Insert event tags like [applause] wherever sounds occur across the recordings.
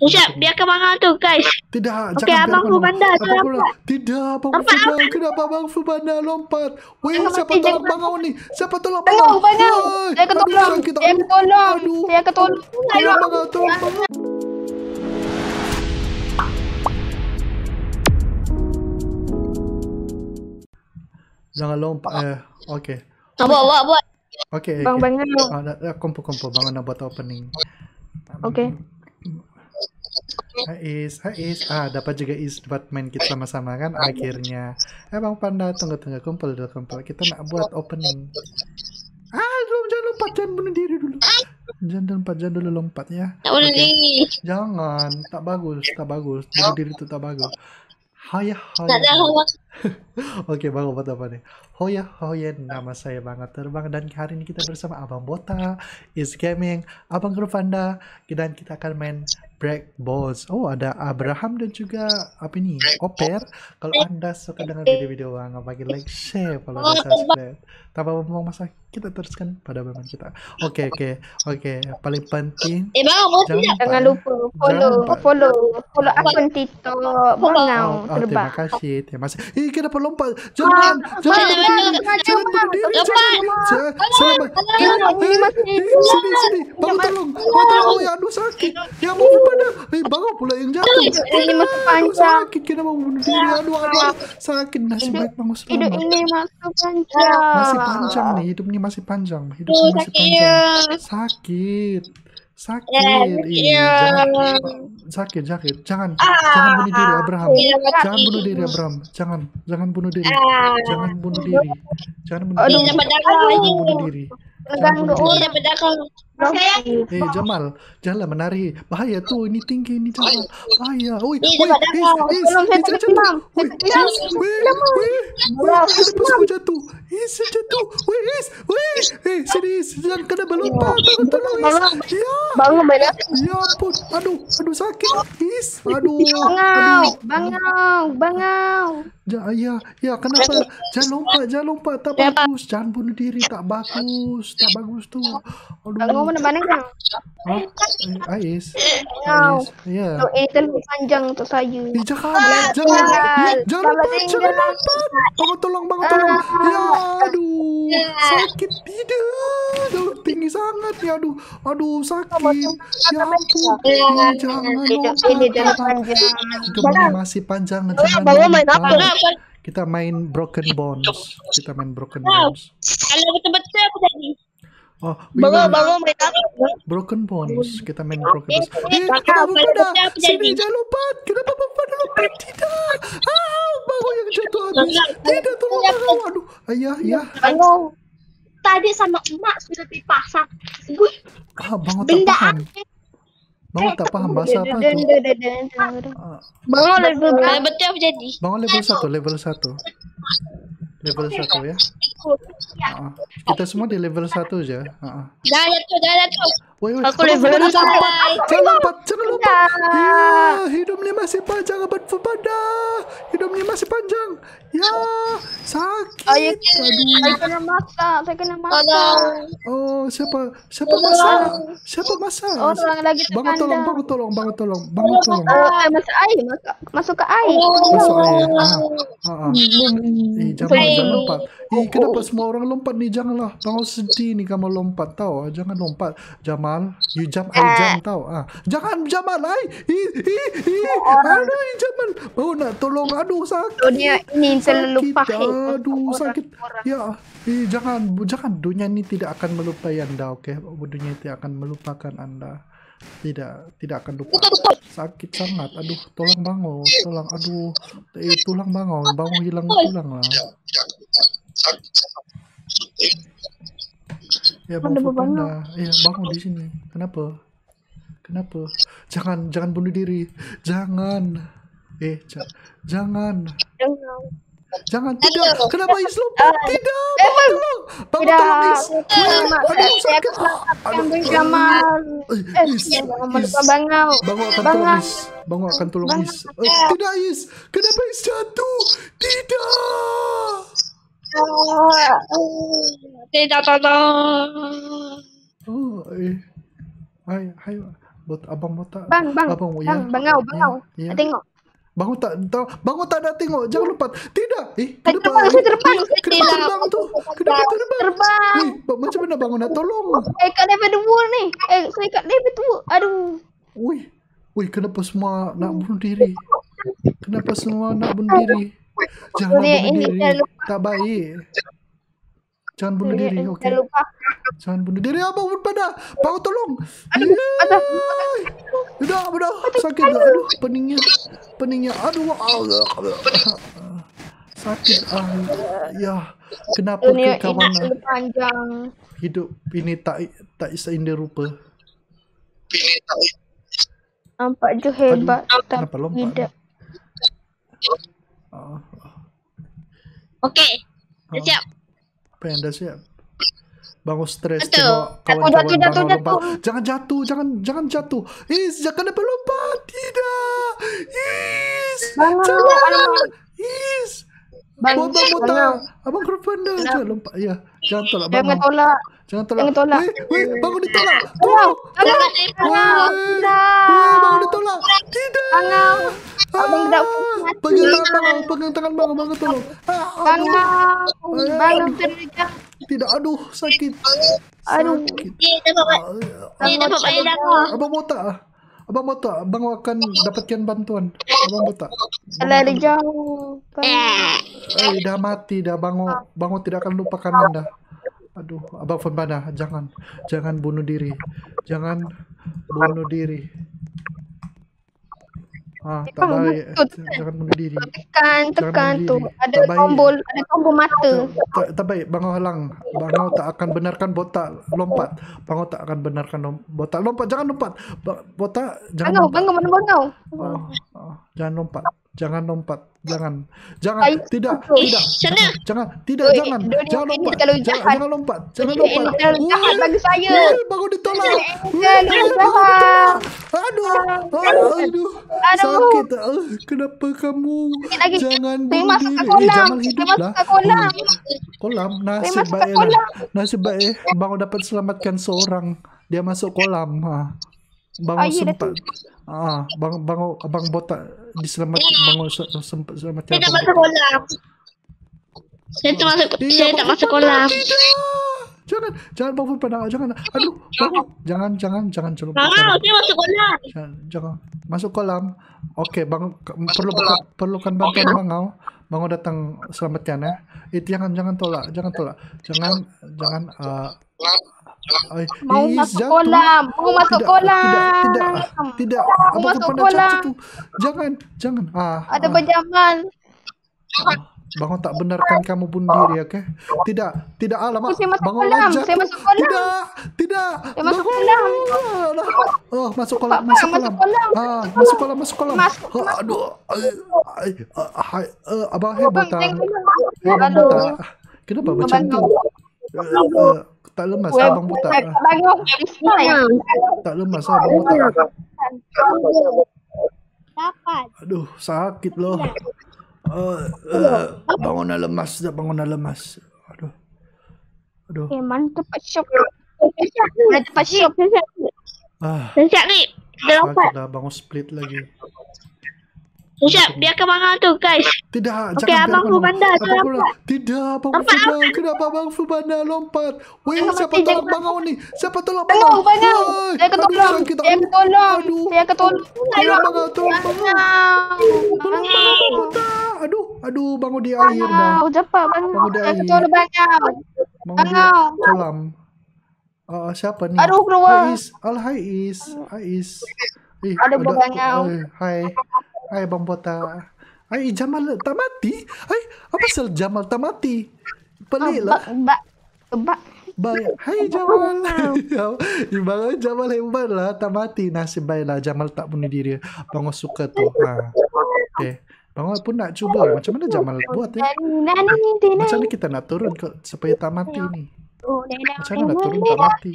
Siap, biarkan Bang tu guys. Tidak, Okey, jangan Abang biarkan Fubanda tu Abang lompat. Fubanda. Tidak, Abang Lompat, Fubanda. Kenapa Abang Fubanda lompat? Weh, Jangan siapa mati, tolong jangan bangau ni? Siapa tolong Tolong, bangau? bangau. Woi, Saya aduh, ketolong. sakit, Saya aduh. ketolong. Aduh. Saya ketolong. Tolong bangau, tolong bangau. Jangan lompat. Eh, okey. Ah, buat, buat, buat. Okey. Bang okey. Bang dulu. Ah, dah, dah, kumpul kumpul bangun nak buat opening. Okey. Hai Is, hai Is. Ah, dapat juga Is buat main kita sama-sama kan akhirnya. Eh Bang Panda, tunggu tunggu kumpul dulu kumpul. Kita nak buat opening. Ah, belum jangan lompat, jangan bunuh diri dulu. Jangan lompat, jangan dulu lompat ya. Diri. Jangan, tak bagus, tak bagus. Bunuh diri itu tak bagus. Haya. awak. Oke, Bang apa nih? Hoya Hoyen, nama saya Banget Terbang dan hari ini kita bersama Abang Bota, Is Gaming, Abang Rufanda, dan kita akan main Break Balls. Oh, ada Abraham dan juga apa ini? Oper. Kalau Anda suka dengan video-video Bang, bagi like, share, follow dan subscribe. Tanpa membuang masa, kita teruskan pada bermain kita. Oke, oke, oke. Paling penting Eh, bang, mau jangan. Jangan lupa follow, Jangan lupa. follow, follow akun TikTok Bangau Oh, oh, terima kasih, terima kasih. Ih, kenapa lompat? Jangan, jangan jangan jangan. Jangan, selamat. Ini masih Sini, sini, bangun tolong, bangun tolong. Ya, aduh sakit. Ya mau pada, eh, bangun pula yang jatuh. Ini masih Aduh, panjang. sakit, kita mau bunuh diri. Aduh, aduh, sakit. Nasib baik bangun Hidup selamat. ini masih panjang. Masih panjang nih, hidup ini masih panjang. Hidup ini masih panjang. Sakit. Sakit. Ih, jangan, sakit, sakit. Jangan, jangan bunuh diri Abraham. Jangan bunuh diri Abraham. Jangan, jangan bunuh diri. Jangan bunuh diri. Jangan bunuh diri. dapat darah Jangan lagi. bunuh diri. Jangan bunuh diri. Darah. Eh Jamal, janganlah menari. Bahaya tuh, ini tinggi ini Jamal. Bahaya. Oi, oi, is, is, is, jatuh. Oi, is, weh, weh, weh, kenapa semua jatuh? Is, jatuh. Weh, is, weh, eh, sini, is, jangan kena melompat. Tolong, tolong, is. Ya, Bangun banyak. ya ampun. Aduh, aduh sakit. Is, aduh, Bangau, bangau, bangau. Ja, ya, ya, kenapa? Jangan lompat, jangan lompat. Tak bagus. Jangan bunuh diri. Tak bagus. Tak bagus tuh. Aduh. Kan? Hah? Eh, Ais. Ais. Ya. Oh, ini terlalu panjang untuk saya. Eh, jangan, jangan, ya, jangan Selamat lompat, jangan lompat. Bangun tolong, bangun tolong. Ya, aduh, sakit tidak. Aduh, tinggi sangat ya, aduh, aduh sakit. Ya ampun, jangan lompat. ini. Hidup ini masih panjang, jangan Bangun main apa? Kita main Broken Bones. Kita main Broken Bones. Kalau betul-betul aku tadi. Oh, we will main apa? Broken Bones. Kita main Broken Bones. Eh, kenapa kalau pada? aku Sini, jangan lompat. Kenapa pada lompat? Tidak. Ah, bangun yang jatuh habis. Tidak, tolong bangun. Aduh, ayah, ya. Bangun. Tadi sama emak sudah dipasang. Ah, bangun tak paham. Bangun tak paham bahasa apa Dan, tu. dan, dan, dan, dan. Ah, Bangun level berapa? Aku jadi. Bangun level 1, level 1. Level 1 ya. Ah, kita semua di level 1 aja. Ah, ah. Jangan jatuh, jangan jatuh. Woi, woi, Aku level Fubanda, jangan lompat, jangan jangan lompat. Ya, hidup ni masih panjang abang Fubanda. Hidup ni masih panjang. Ya, sakit. Ayo, Aduh. saya kena masak, saya kena. Tolong. Oh, siapa? Siapa masak? Siapa masak? Orang lagi Bangun tolong, bangun tolong, bangun tolong, bangun tolong. Masuk air, masuk, masuk ke air. Masuk air. Ah, ah, ah. Eh, jangan, jangan lompat. Eh, kenapa semua orang lompat nih? Janganlah. Bangun sedih nih kamu lompat tau. Jangan lompat. Jamal, you jump, I jump tau. Ah, jangan Jamal, ay. Ih, ih, ih. Aduh, Jamal. Bangun nak tolong. Aduh, sakit. Dunia ini terlalu sakit. pahit. Aduh, sakit. Ya, eh, jangan, jangan. Dunia ini tidak akan melupai anda, oke? Dunia tidak akan melupakan anda. Tidak, tidak akan lupa. Sakit sangat. Aduh, tolong bangun, tolong. Aduh, eh, tulang bangun, bangun hilang tulang lah. Ya, beban panda. Ya, bangun di sini. Kenapa? Kenapa? Jangan, jangan bunuh diri. Jangan. Eh, ja- jangan. Jangan, tidak. Kenapa Is lompat? Tidak, bangun tolong. Bangun Tidak, tolong Is. selamat. Aduh, sakit. Bang Jamal. Eh, Eh, Is, Bangau. Bangun akan tolong Is. Akan tolong Is. Eh, tidak Is. Kenapa Is jatuh? Tidak. Tidak, tolong. Oh, eh. Hai, hai. Bot, abang Bota. Bang, bang. Abang, Bang, ya. bangau, bangau. Ya. Tengok. Bangun tak, tak bangun tak ada tengok. Jangan lompat. Tidak. Eh, kenapa? saya terbang. Kenapa terbang tu? Kenapa terbang? Terbang. Ba- macam mana bangun nak tolong? Eh, kat level 2 ni. Eh, saya kat level 2. Aduh. Wih, wih, kenapa semua nak bunuh diri? Kenapa semua nak bunuh diri? Jangan bunuh diri. lupa. Tak baik. Jangan bunuh diri, saya okey? lupa. Jangan bunuh diri. Abang pun pada. Bangun tolong. Aduh, aduh. Dah, dah. Sakit dah. Aduh, peningnya. Peningnya. Aduh. Allah. Sakit. Ah, ya. Kenapa Dunia ke kawan panjang. hidup ini tak tak seindah rupa? Nampak je hebat. Kenapa Tapi lompat? tidak. Ah, Okey. Dah ah. siap. Apa yang dah siap? Bangun stres Jatuh. tengok kawan-kawan Jatuh, jatuh, jatuh, lompat. Jangan jatuh, jangan jangan jatuh. Is, jangan dapat lompat. Tidak. Is. Jangan. Is. Bang, Abang bangun. botak. Abang kerupanda. Jangan lompat. Ya. Jangan tolak Jangan bangun. tolak. Jangan tolak. jangan tolak. Weh, weh, bangun ditolak. Tolong. Tolong. Tolong. Weh, Tolong. weh, bangun ditolak. Tidak. Bangun. Abang tidak Ah, Pegang tangan bangun, pegang tangan bangun, bangun tolong. Ah, aduh. Bangun. Bangun terjang. Tidak, aduh, sakit. Aduh. Sakit. Dia dapat Ah, dia dapat bayar dah. Abang botak Abang botak, abang akan dapatkan bantuan. Abang botak. Lari jauh. Eh. Dah mati dah. Bangun, bangun tidak akan lupakan anda. Aduh, abang Fambana, jangan, jangan bunuh diri, jangan bunuh diri. Ah, tak baik. betul. Jangan bunuh diri. Tekan, tekan tu. Ada Tak baik. tombol, ada tombol mata. Tak, tak baik, bangau halang. Bangau tak akan benarkan botak lompat. Bangau tak akan benarkan lom- botak lompat. Jangan lompat. Botak jangan Bangau, lompat. bangau, mana bangau? Oh, oh, jangan lompat. Jangan lompat. Jangan. Jangan. Baik. Tidak. Eh, Tidak. sana. Jangan. Jangan. Tidak. Dunia- Jangan. dunia Jangan lompat. terlalu Jangan, jahat. jangan lompat. Jangan Dunia ini lompat. terlalu jahat bagi saya. Bangun ditolak. Terlalu jahat. ditolak. Aduh. Aduh. Aduh. Sakit. Ah, kenapa kamu? Lagi. Jangan Saya bunuh masuk diri. ke Eh, kolam. Jamal Saya hidup masuk lah. kolam. Kolam nasib masuk baik lah. Nasib baik Bang dapat selamatkan seorang. Dia masuk kolam. Ha. Bang Ah, ya, sempat. Ah, bang bang abang botak diselamatkan bang se- sempat selamatkan. Saya tak abang masuk kolam. Saya tak masuk Eh, saya tak masuk kolam. Jangan, jangan Bang Furfana, jangan. Aduh, bang, jangan, jangan, jangan celupkan. Bangau, saya masuk kolam. Jangan, jangan. Masuk kolam. Okey, bang perlu baka- perlukan bantuan bangau. Bangau datang selamatkan ya. Eh, jangan, jangan tolak, jangan tolak. Jangan, jangan. Uh, Mau masuk kolam. Mau masuk Tidak, kolam. Tidak, tidak, tidak. Mau masuk kolam. jatuh. Jangan, jangan. Ah, Ada ah. benjaman. Bangun tak benarkan kamu bunuh diri, okey? Tidak, tidak alamak. Saya masuk Bangun kolam, saya masuk kolam. Tidak, tidak. Saya masuk kolam. Oh, masuk kolam, masuk kolam. masuk kolam. Ah, masuk kolam, masuk kolam. Masuk, Ah, aduh. Ah, hai, eh, abang hai Abang, botak. Kenapa macam? Eh, eh, tak lemas Weh, abang Bangau. Bismillah. Tak lemas abang. Dapat. Aduh, sakit loh. Uh, uh, bangun dah lemas, dah bangun dah lemas. Aduh. Aduh. Eh, mana tempat shop? Mana tempat shop? Ah, siap ni. Dah lompat. dah bangun split lagi. Siap. Biarkan bangau tu guys. Tidak, Okey, jangan Abang Fubanda, Abang jangan Fubanda. Tidak, Abang Lompat, Fubanda. Kenapa Abang Fubanda lompat? Jangan siapa mati, tolong jangan bangau ni? Siapa tolong Bangau, bangau? bangau. Woi, Saya akan aduh, tolong. sakit. Saya akan Aduh, tolong. Aduh. Saya akan tolong. Tolong bangau, tolong bangau. Bangau. Tolong bangau, botak. Aduh, aduh, bangun di air dah. Bangau. Cepat bangau. Bangun dia Saya akan air. tolong bangau. Bangun di Bangau. kolam. Ah, siapa ni? Aduh, keluar. Ais. Al hai Is. Hai Is. Eh, Ada bangau. eh, Hai. Hai Bang Bota. Hai Jamal tak mati. Hai, apa pasal Jamal tak mati? Pelik lah. Bak, bak, bak. Baik. Hai Jamal. Ibarat Jamal hebat lah. Tak mati. Nasib baik lah. Jamal tak bunuh diri. Bangun suka tu. Ha. Okay. Bangun pun nak cuba. Macam mana Jamal buat eh? Nani. Macam mana kita nak turun ke, supaya tak mati ni? Oh, Macam mana nak turun tak mati?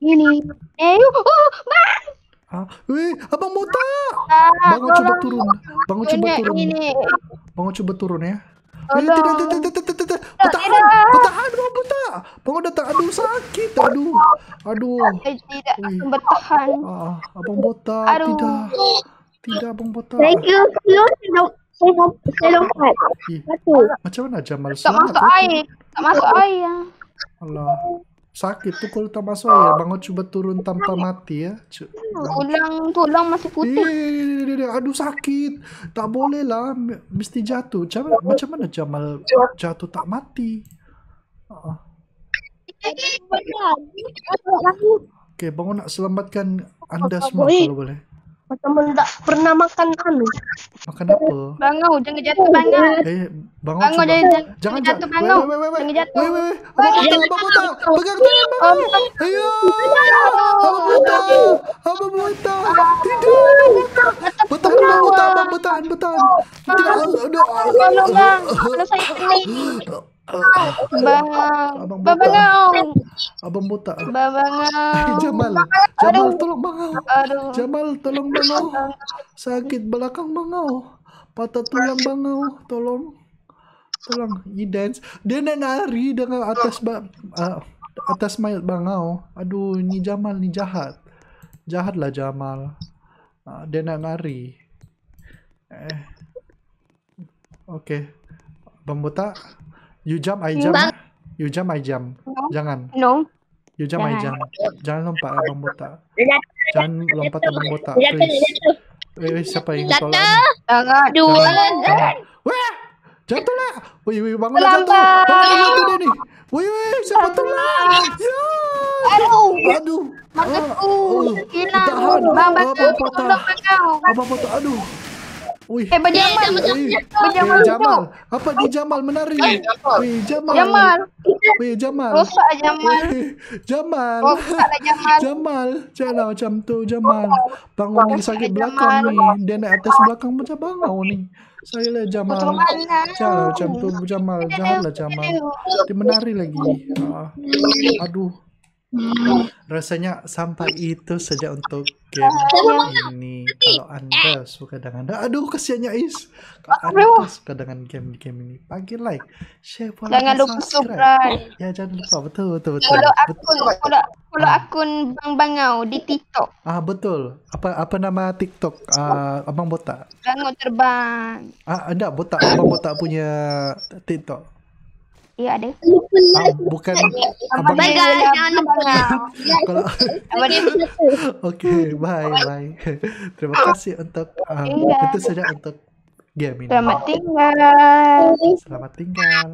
Ini. Eh, oh. Ha? Weh, Abang Mota! Ah, Bangun cuba turun. Bangun cuba turun. Bangun cuba turun ya. Eh, tidak, tidak, tidak, tidak, tidak, tidak. Bertahan, bertahan, Bang Buta. Bangun datang. Aduh, sakit. Aduh. Aduh. Tidak bertahan. Ah, Abang Botak. Tidak. Tidak, Abang Botak. Thank you. Saya lom- saya saya lompat. Satu. macam mana Jamal? Tak masuk ya? air. Tak masuk air. ya. Allah. Sakit tuh kalau tak masuk air. Bangun coba turun tanpa mati ya. Tulang tulang masih putih. Eh, aduh sakit. Tak boleh lah. Mesti jatuh. Jamal, macam mana Jamal jatuh tak mati? Oke, bangun nak selamatkan anda semua kalau boleh. Teman tak pernah makan anu. Makan apa? Bangau, jangan jatuh bangau. Eh, Bangau coba. jangan jangan Jangan jatuh jatuh. bangau. Jangan jatuh. Wait, wait, wait. Abang Botak. Pegang tangan bangun. Ayo. Abang Botak. Abang Botak. Tidak. Botak. Abang bertahan, bertahan. Tidak. Aduh. Tolong bang, kalau saya pening. Bangau, Abang babangau, Abang babangau. [laughs] Jamal. Jamal, tolong bangau. Aduh, Jamal, tolong bangau. Sakit belakang bangau. Patah tulang bangau. Tolong. Tolong. He dance. Dia nak nari dengan atas ba ah, atas mayat bangau. Aduh, ni Jamal ni jahat. Jahatlah Jamal. Ah, dia nak nari. Eh. Okay. Bang Botak. You jump, I jump. Bang. Jump, I jump. Jangan. no. You jump, I Jangan. lompat, Abang Botak. Jangan lompat abang botak, please. Eh, siapa yang ni? Jangan. Dua. Weh! Jatuh lah! Wih, wih, bangun lah jatuh! Bangun jatuh dia ni! Wih, wih, siapa tolak? Ya! Aduh, Aduh! mataku oh, hilang. tahan. Bang, Abang bantu, Botak. tolong bangau. Abang botak, Wih, Eh, berjaman. wih, Berjaman. eh, Jamal! Apa di Jamal menari? Wih, Jamal! Jamal. Wih, Jamal! Rosak Jamal. Wih, Jamal! Rosaklah Jamal. Jamal, janganlah macam tu Jamal. Bangun ni sakit belakang ni. Dia naik atas belakang macam bangau ni. Saya lah Jamal. Janganlah macam tu Jamal. Janganlah Jamal. Dia menari lagi. Ah. Aduh. Rasanya sampai itu saja untuk game ini. Kalau anda suka dengan aduh kasihannya Is. Kalau anda suka dengan game-game ini, bagi like, share, follow, Jangan lupa subscribe. Ya jangan lupa betul betul betul. Follow akun, follow, follow akun Bang Bangau di TikTok. Ah betul. Apa apa nama TikTok? Ah Abang Botak. Bangau terbang. Ah enggak Botak. Abang Botak punya TikTok. Ya ada. Ah, bukan Abang Bye guys, jangan lupa. [laughs] kalau Oke, bye bye. [laughs] Terima kasih untuk ah, Iya. itu saja untuk game ini. selamat tinggal. Selamat tinggal.